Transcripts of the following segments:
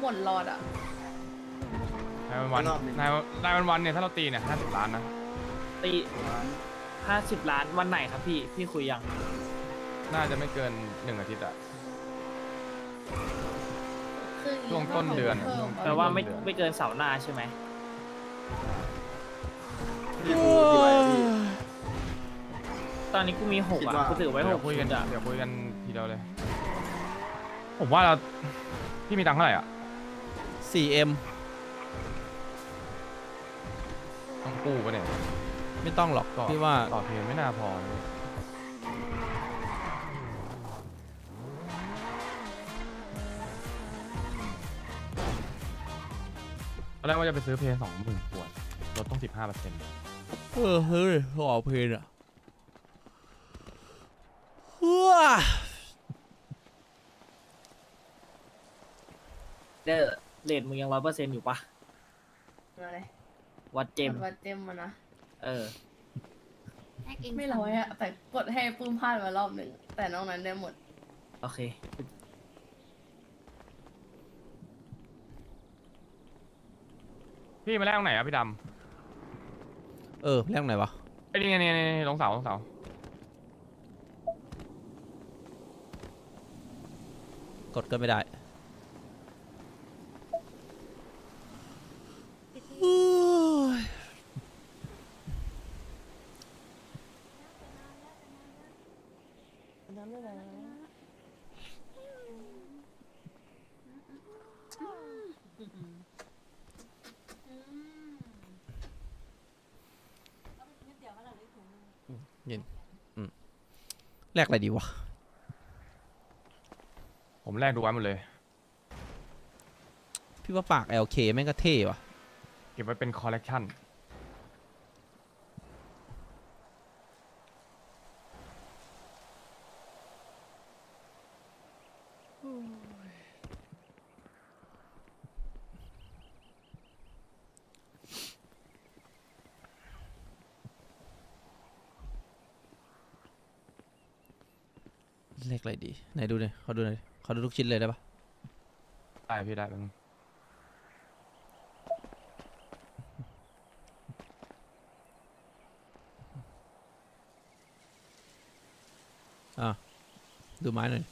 หมดหลอดอะ นายวันวันรอบหนึ่งนายนายวันวันเนี่ยถ้าเราตีเนี่ยห้าสิบล้านนะตีห้าสิบล้านวันไหนครับพี่ พี่คุยยัง น่าจะไม่เกินหนึ่งอาทิตย์อะ คือช่วงต้นเดือนพิ่มแปลว่าไม่เดือน ไม่เกินเสาร์หน้าใช่ไหม พี่ดูกี่ใบอะพี่ ตอนนี้กูมีหกคิดอะ ว่า กูถือไว้หเดี๋ยกวคุยกันอะเดี๋ยวคุยกันทีเดียวเลย ผมว่าเราพี่มีตังค์เท่าไหร่อะ 4M ต้องกู้ปะเนี่ยไม่ต้องหรอกต่อพี่ว่าต่อเพลงไม่น่าพอเลยตอนแรกว่าจะไปซื้อเพลงสองหมื่นขวดลดต้องสิบห้าเปอร์เซ็นต์เออเฮ้ยขอเพลงอะว้า เด้อ เลทมึงยังร้อยเปอร์เซ็นต์อยู่ปะอะไรวัดเจม วัดเจมมานะเออ ไม่ร้อยอะแต่กดให้ปื้มพลาดมารอบหนึ่งแต่นอกนั้นได้หมด โอเค พี่มาแรกตรงไหนอะพี่ดเออแรกไหนวะำไอ้นี่ไงนี่นี่นี่ลงเสาลงเสากดก็ไม่ได้โอ้ย แรกอะไรดีวะ ผมแรกดูไว้หมดเลย พี่ว่าปาก LK แม่งก็เท่ว่ะ เก็บไว้เป็นคอลเลกชัน เลขอะไรดี ไหนดูหน่อยเขาดูหน่อยเขาดูทุกชิ้นเลยได้ปะได้พี่ได้เป็นงดูไม้หน่อย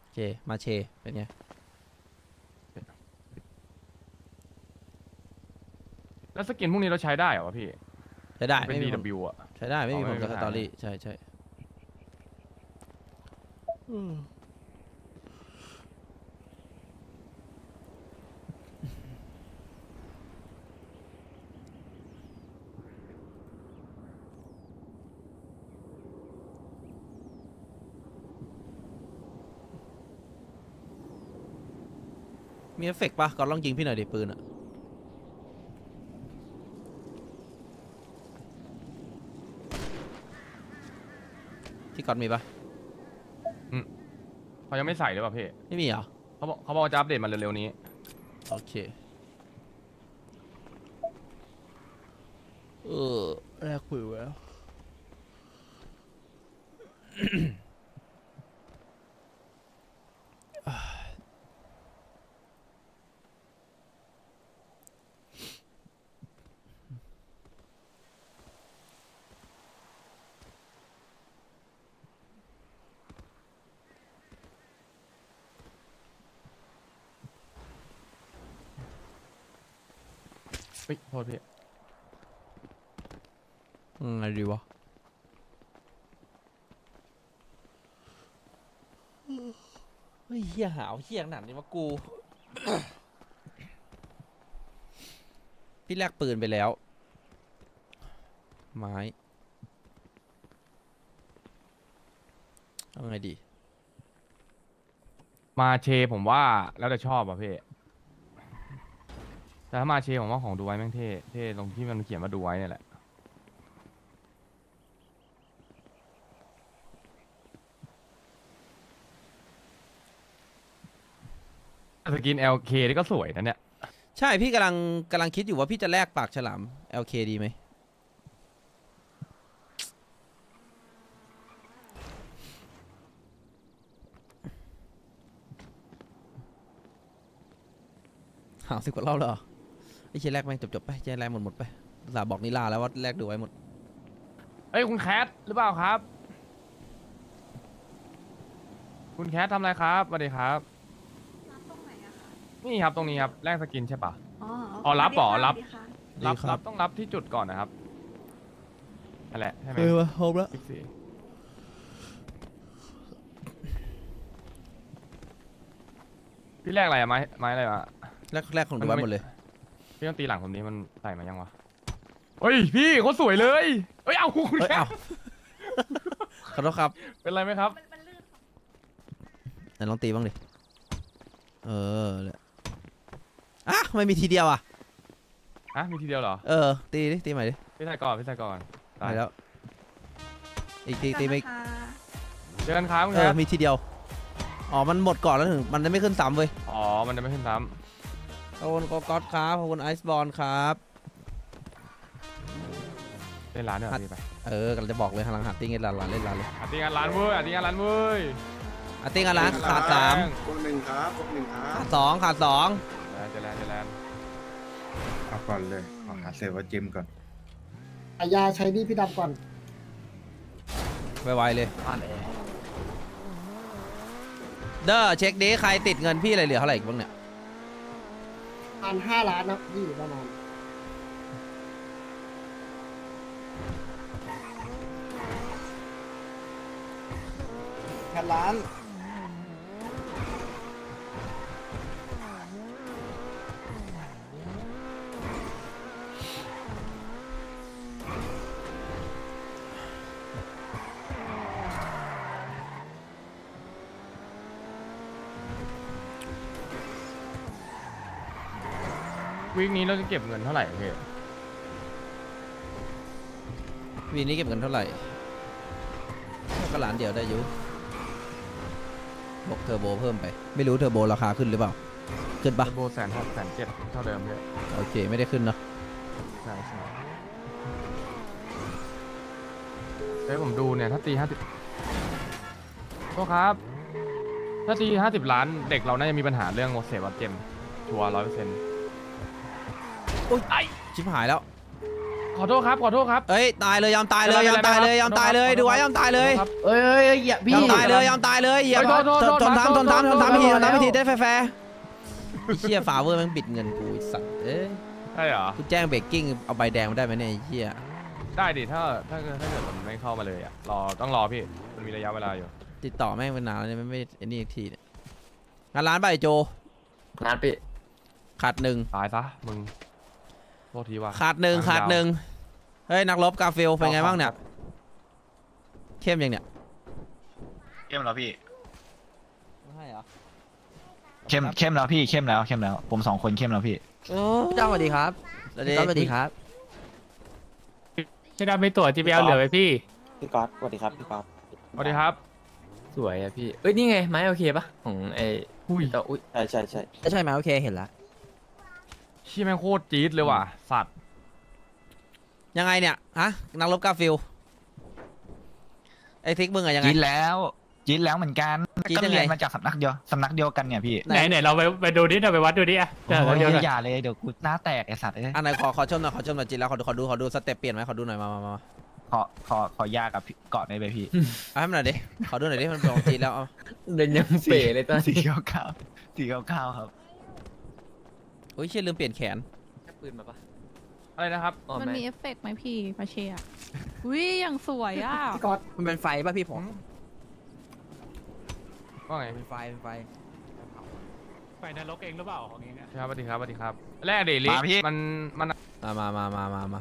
โอเค มาเช เป็นไง แล้วสกินพวกนี้เราใช้ได้เหรอวะพี่ ใช้ได้เป็น ไม่มีผล DW อะ ใช้ได้ไม่มีอ๋อผลกับไม่สมีปัญหา ตอรี่ใช่ใช่มีเอฟเฟกต์ปะก่อนลองยิงพี่หน่อยดิปืนอะ ที่ก่อนมีปะเขายังไม่ใส่เลยป่ะพี่ไม่มีเหรอเขาบอกเขาบอกว่าจะอัปเดตมาเร็วๆนี้ โอเค เออแรกคุยไว้แล้ว ฮ้ยโทษพี่อืมอะไรดีวะเฮ้ยเฮียหาวเฮียขนาดนี้วะกู พี่แลกปืนไปแล้ว ไม้เอาไงดี มาเชผมว่าแล้วแต่ชอบอะพี่ แต่ถ้ามาเชผมว่าของดูไว้แม่งเท่เท่ตรงที่มันเขียนว่าดูไว้เนี่ยแหละสกิน LK นี่ก็สวยนะเนี่ย ใช่พี่กำลังกำลังคิดอยู่ว่าพี่จะแลกปากฉลาม LK ดีไหมหาสิบกว่ารอบแล้ว ไอ้เชี่ยแรกแม่งจบๆไปเชี่ยแรกหมดหมดๆไปสาบอกนิลาแล้วว่าแรกดูไว้หมดเอ้ยคุณแคทหรือเปล่าครับ คุณแคททำอะไรครับสวัสดีครับตรงไหนอะคะนี่ครับตรงนี้ครับแลกสกินใช่ปะ อ๋ออ๋อรับเหรอรับ สวัสดีค่ะดีรับครับรับต้องรับที่จุดก่อนนะครับนั่นแหละใช่ไหมเออวะครบแล้วบิ๊กซีพี่แรกอะไรอะไม้ไม้อะไรอะแรกแรกของดูไว้หมดเลย พี่ต้องตีหลังผมนี้มันใส่มายังวะเฮ้ยพี่เขาสวยเลยเอ้ยเอาคุณเฮ้ยแคทเอ้าขอโทษครับเป็นไรไหมครับ มันมันลื่นไหนลองตีบ้างดิ เออเลยอะทำไม่มีทีเดียวอะอะมีทีเดียวเหรอเออ ตีดิ ตีใหม่ดิพี่ใส่ก่อนพี่ใส่ก่อนไปแล้ว อีกทีตีๆไม่นะคะเจอกันครับคุณเอแคอทมีทีเดียว อ๋อ มันหมดก่อนแล้วถึง มันจะไม่ขึ้นซ้ำเว้ย อ๋อมันจะไม่ขึ้นซ้ ขอบคุณกก๊อตครับขอบคุณไอซ์บอลครับำเล่นร้านเนี่ยพี่ไปเออกำลังจะบอกเลยหลังหัดติ้งเล่นร้านร้านเล่นร้านเลยอาตีงานร้านเว้ยอาตีงานร้านเว้ยอะติ้งกันร้านขาดสามพวกหนึ่งครับพวกหนึ่งครัขาบดสองขาดสองแลนด์เจแลนด์เจแลนด์เอาก่อนเลยขอหาเซลว่าเจมก่อนอายาใช้หนี่พี่ดำก่อน ไวๆเลยอ่อนแอเด้อเช็คดิใครติดเงินพี่อะไรเหลือเท่าไหร่อีกบ้างเนี่ย พันห้าล้านนะพี่ประมาณพันล้าน วีคนี้เราจะเก็บเงินเท่าไหร่พี่วีนี้เก็บเงินเท่าไหร่ก็ล้านเดียวได้อยุบวกเทอร์โบเพิ่มไป ไม่รู้เทอร์โบราคาขึ้นหรือเปล่า ขึ้นปะโบแสนหกแสนเจ็ดเท่าเดิมพี่โอเค ไม่ได้ขึ้นเนาะใช่ใช่เฮ้ยผมดูเนี่ยถ้าตีห้าสิบโทษครับ ถ้าตีห้าสิบล้านเด็กเราน่าจะมีปัญหาเรื่องเสียวัดเจมชัวร้อยเปอร์เซ็นต์ ชิบหายแล้ว ขอโทษครับ ขอโทษครับ เอ้ยตายเลยยอมตายเลยยอมตายเลยยอมตายเลยดูไว้ยอมตายเลยขอโทษครับเอ้ยเอ้ยเอ้ยอย่าพี่ยอมตายเลยยอมตายเลยเหยียบเฮ้ยโทษโทษทนทนโทษทำทนทำทนทำพิธีทนโทษทำพิธีโทษได้แฟร์ๆไอ้เชี่ยฝาเวอร์แมันบิดเงินกูไอ้สัตว์เอ้ยใช่เหรอกูแจ้งเบรกกิ้งเอาใบแดงมาได้ไหมเนี่ยไอ้เชี่ยได้ดิถ้าถ้าเกิดถ้าเกิดมันไม่เข้ามาเลยอะรอต้องรอพี่มันมีระยะเวลาอยู่ ติดต่อแม่งเป็นนานแล้วเนี่ยไม่ไม่ไอ้นี่อีกทีเนี่ยงานร้านใบโจงานปิขาดหนึ่งตายซะมึง โทษทีว่าขาดหนึ่งทางขาดยาวหนึ่งเฮ้ยนักรบกาฟิลเป็นไงเอาบ้างเนี่ยเข้มยังเนี่ยเข้มแล้วพี่ไม่ให้เหรอเข้มเข้มแล้วพี่เข้มแล้วเข้มแล้ว ผมสองคนเข้มแล้วพี่โอ้จ้าสวัสดีครับสวัสดีสวัสดีครับจะได้ไปตรวจ GPL เหลือไว้พี่พี่ก๊อตสวัสดีครับพี่ก๊อตสวัสดีครับ สวยอะพี่เอ้ยนี่ไงไม้โอเคปะของไอ้อุ้ยเจ้าอุ้ยใช่ใช่ใช่ใช่ไหมโอเคเห็นละ ชี้แม่งโคตรจี๊ดเลยว่ะ สัตว์ ยังไงเนี่ย ฮะ นักรบกาฟิลไอ้ทิกมึงอะยังไง จี๊ดแล้วจี๊ดแล้วเหมือนกันจี๊ดก็ยังไง เรียนมาจากสำนักเดียวสำนักเดียวกันเนี่ยพี่ไหนไหนเราไปไปดูดิเราไปวัดดูดิอะเดี๋ยวโอ้ยเดี๋ยวอย่าเลยเดี๋ยวกูหน้าแตกไอ้สัตว์เอ้ยอันไหนขอขอชมหน่อยขอชมหน่อยจี๊ดแล้วขอดูขอดูขอดู step เปลี่ยนไหมขอดูหน่อยมามามามาขอขอขอยากับพี่เกาะได้ไหมพี่เอาให้มันหน่อยดิขอดูหน่อยดิมันบอกจีแล้วเอา เดินยังเป๋เลยตอน สีนี้ขาวขาวๆสีขาวขาวๆครับโอ้ยเชี่ยลืมเปลี่ยนแขนปืนมาปะอะไรนะครับอ๋อมันไม่มีเอฟเฟกต์ไหมพี่มาเชียร์วิอย่างสวยอะ พี่ก๊อตมันเป็นไฟป่ะพี่ผมว่าไงเป็นไฟเป็นไฟ ไปนรกเองหรือเปล่าของเองอะครับสวัสดีครับสวัสดีครับ แรกเดลิมาพี่ มันมัน มามามามามามา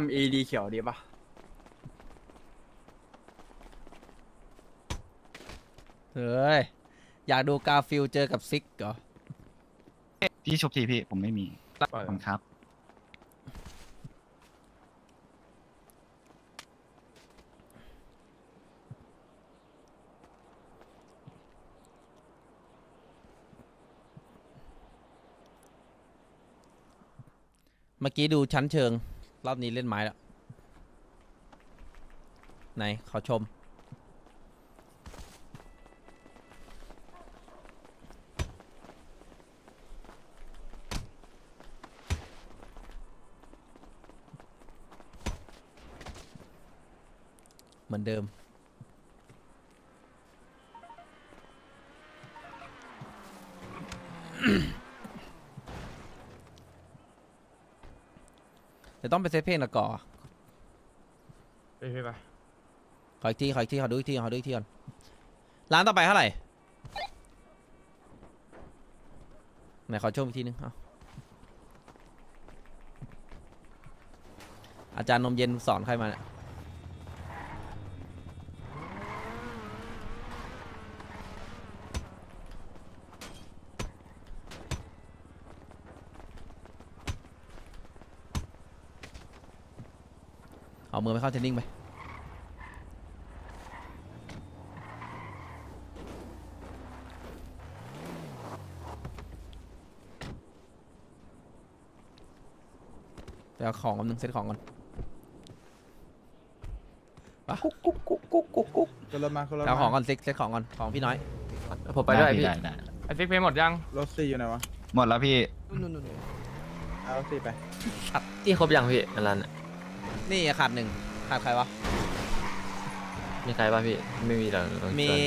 ำเอดีเขียวดีปะเฮ้ย อยากดูกาฟิลเจอกับซิกเหรอ พี่ชุบทีพี่ผมไม่มีขอบคุณครับ เมื่อกี้ดูชั้นเชิง รอบนี้เล่นไม้แล้ว ไหน ขอชม เหมือนเดิม ดี๋ยวต้องไปเซตเพลงละก่อไปพี่ไปขออีกทีขออีกทีขอดูอีกทีขอดูอีกทีก่อนร้านต่อไปเท่าไหร่ไหนขอชมอีกทีนึงเอาอาจารย์นมเย็นสอนใครมาเนี่ย เอามือไปเข้า training ไปไปเอาของกำนึงเซ็ตของก่อนก็รถมาก็รถไปเอาของก่อนเซ็ตเซ็ตของก่อนของพี่น้อย ผมไปด้วยพี่ ไอ้ซิก pay หมดยัง รถสี่อยู่ไหนวะ หมดแล้วพี่ เอารถสี่ไปที่ครบยังพี่อันนั้นอะ นี่ขาดหนึ่งขาดใครวะ มีใครป่ะพี่ ไม่มีหรอกลองมีชวน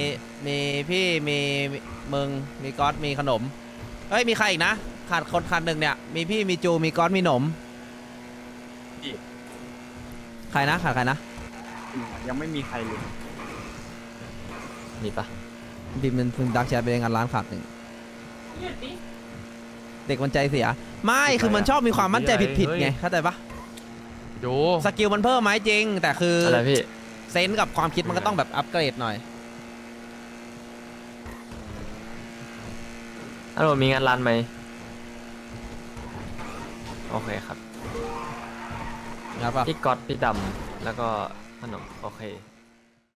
มีพี่มีมี มึง มีก๊อต มีขนมเฮ้ย มีใครอีกนะ ขาดคนขาดหนึ่งเนี่ย มีพี่ มีจู มีก๊อต มีหนม ใครนะ ขาดใครนะ ยังไม่มีใครเลยมีปะบิมเป็นพึ่งดักแชทไปงานร้านขาดหนึ่ง เด็กมันใจเสีย ไม่ คือมันชอบมีความมั่นใจผิดๆไง เข้าใจปะ ดูสกิลมันเพิ่มไหมจริง แต่คือออะไรพี่เซนส์กับความคิดมันก็ต้องแบบอัปเกรดหน่อยอันนมีงานร้านไหมโอเคครับครับป่ะพี่ก๊อตพี่ดำแล้วก็ขนมโอเค